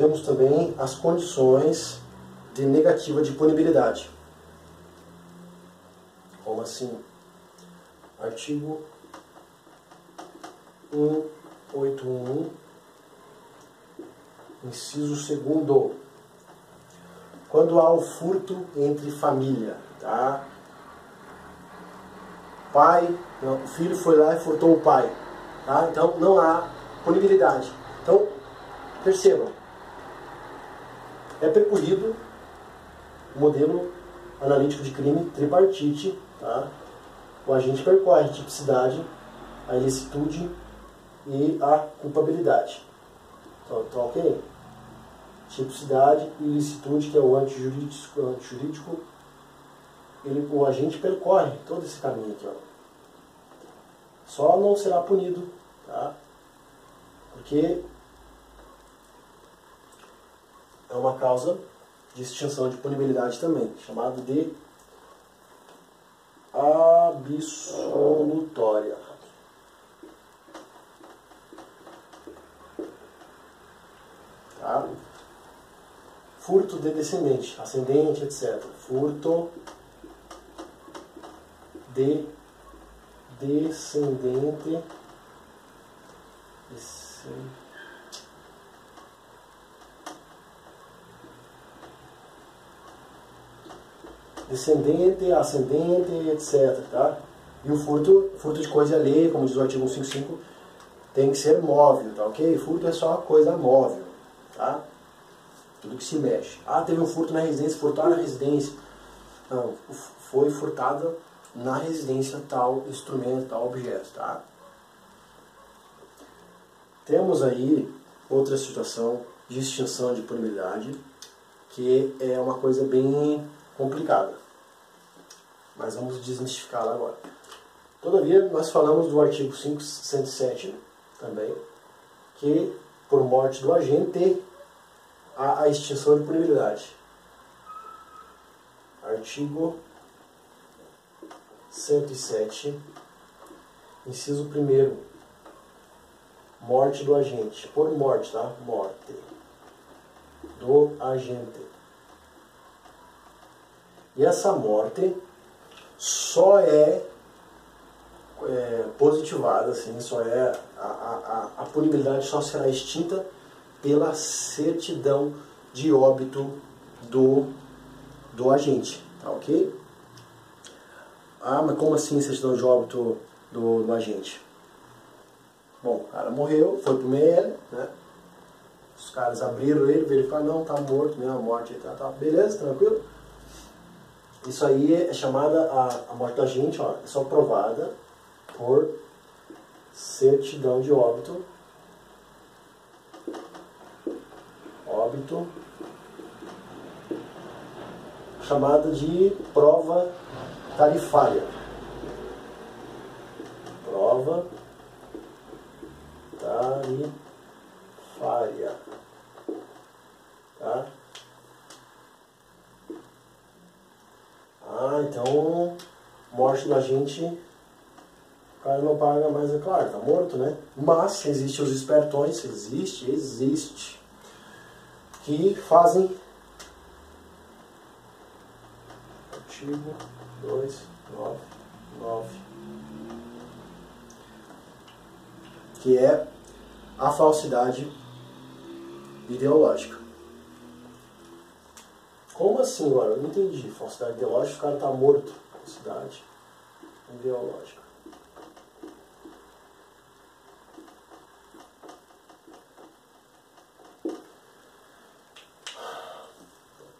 temos também as condições de negativa de punibilidade. Como assim? Artigo 181, inciso 2 Quando há o furto entre família, tá? Pai, não, o filho foi lá e furtou o pai, tá? Então não há punibilidade. Então, percebam, é percorrido o modelo analítico de crime tripartite, tá? O agente percorre a tipicidade, a ilicitude e a culpabilidade. Então, tá ok? Tipicidade e ilicitude, que é o antijurídico, antijurídico ele, o agente percorre todo esse caminho aqui. Ó. Só não será punido, tá? Porque é uma causa de extinção de punibilidade também, chamado de absolutória. Tá? Furto de descendente, ascendente, etc. Furto de descendente. descendente descendente, ascendente, etc. Tá? E o furto, furto de coisa alheia, como diz o artigo 155, tem que ser móvel, tá ok? Furto é só coisa móvel, tá? Tudo que se mexe. Ah, teve um furto na residência, furtar na residência. Não, foi furtado na residência tal instrumento, tal objeto, tá? Temos aí outra situação de extinção de punibilidade, que é uma coisa bem complicada. Mas vamos desmistificá-la agora. Todavia, nós falamos do artigo 507 também, que por morte do agente há a extinção de punibilidade. Artigo 107, inciso 1 morte do agente. Por morte, tá? Morte do agente. E essa morte só é, é positivada, assim, só é a, a, a punibilidade só será extinta pela certidão de óbito do, do agente, tá ok? Ah, mas como assim certidão de óbito do, do agente? Bom, o cara morreu, foi pro ML, né? Os caras abriram ele, verificaram, não, tá morto, mesmo, a morte, tá, tá, beleza, tranquilo? Isso aí é chamada a, a morte do agente, ó, é só provada por certidão de óbito. Óbito. Chamada de prova tarifária. Prova tarifária. Tá? Ah, então morte da gente, o cara não paga, mas é claro, tá morto, né? Mas existem os espertões, existe, existe, que fazem artigo 2, 9, 9. Que é a falsidade ideológica. Como assim agora? Eu não entendi. Falsidade ideológica, o cara está morto. Falsidade ideológica.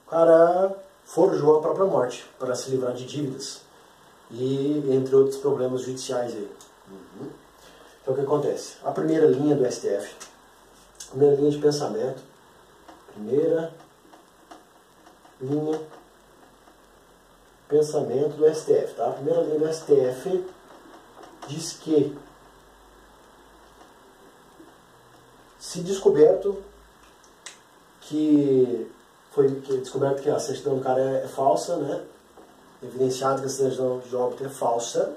O cara forjou a própria morte para se livrar de dívidas e entre outros problemas judiciais aí. Uhum. Então o que acontece? A primeira linha do STF, a primeira linha de pensamento, primeira linha pensamento do STF, tá? A primeira linha do STF diz que se descoberto que foi descoberto que a certidão do cara é, é falsa, né? Evidenciado que a certidão de óbito é falsa.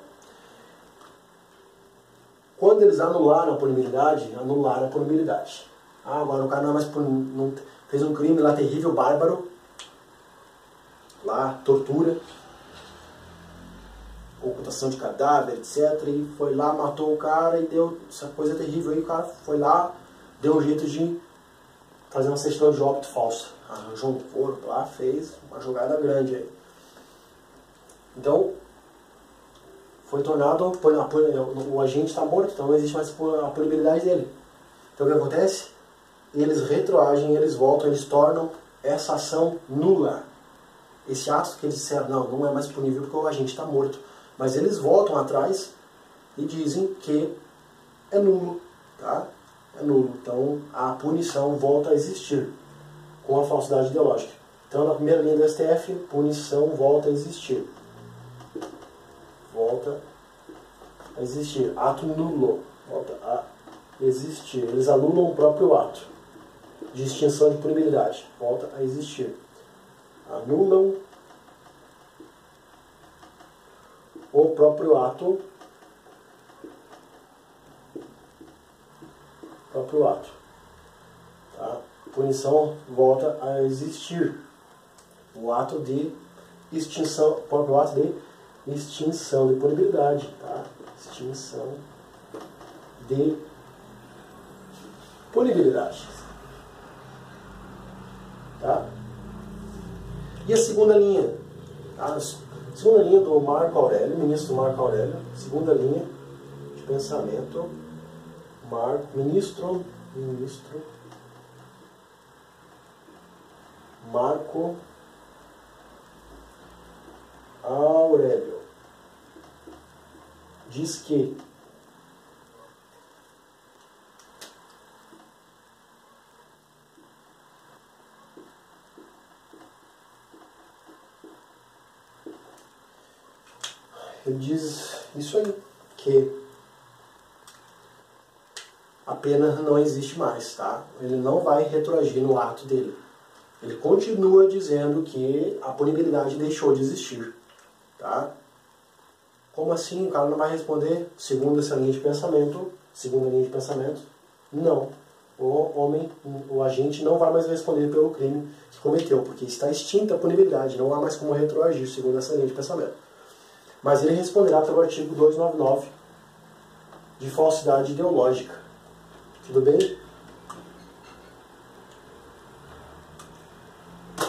Quando eles anularam a punibilidade, anularam a punibilidade. Ah, agora o cara não é mais não, fez um crime lá terrível, bárbaro, lá, tortura, ocultação de cadáver, etc. E foi lá, matou o cara e deu essa coisa terrível. Aí o cara foi lá, deu um jeito de fazer uma certidão de óbito falsa. Arranjou um corpo lá, fez uma jogada grande aí. Então, foi tornado, o agente está morto, então não existe mais a punibilidade dele. Então o que acontece? Eles retroagem, eles voltam, eles tornam essa ação nula. Esse ato que eles disseram, não, não é mais punível porque o agente está morto. Mas eles voltam atrás e dizem que é nulo. Tá? É nulo. Então a punição volta a existir com a falsidade ideológica. Então na primeira linha do STF, punição volta a existir. Volta a existir. Ato nulo. Volta a existir. Eles anulam o próprio ato de extinção de punibilidade. Volta a existir. Anulam o próprio ato próprio ato. Tá? Punição volta a existir. O ato de extinção, próprio ato de extinção de punibilidade. Tá? Extinção de punibilidade. Tá? E a segunda linha? Tá? Segunda linha do Marco Aurélio, ministro Marco Aurélio, segunda linha de pensamento, Marco, ministro, ministro Marco Aurélio. Diz que ele diz isso aí, que a pena não existe mais, tá? Ele não vai retroagir no ato dele. Ele continua dizendo que a punibilidade deixou de existir, tá? Como assim? O cara não vai responder segundo essa linha de pensamento, segundo a linha de pensamento? Não. O homem, o agente não vai mais responder pelo crime que cometeu, porque está extinta a punibilidade, não há mais como retroagir, segundo essa linha de pensamento. Mas ele responderá pelo artigo 299 de falsidade ideológica. Tudo bem?